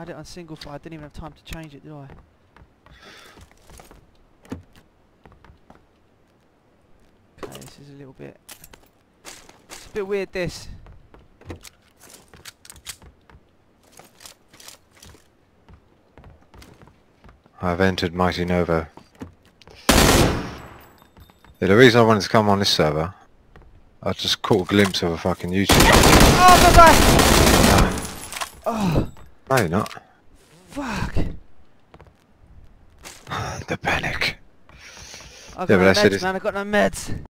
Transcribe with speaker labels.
Speaker 1: I had it on single fire. I didn't even have time to change it, did I? Okay, this is a little bit. It's a bit weird. This.
Speaker 2: I've entered Mighty Nova. Yeah, the reason I wanted to come on this server, I just caught a glimpse of a fucking YouTube.
Speaker 1: Oh, bye bye. Oh,
Speaker 2: You're not.
Speaker 1: fuck.
Speaker 2: the panic.
Speaker 1: I've
Speaker 2: Yeah,
Speaker 1: got no meds, man. I've got no meds.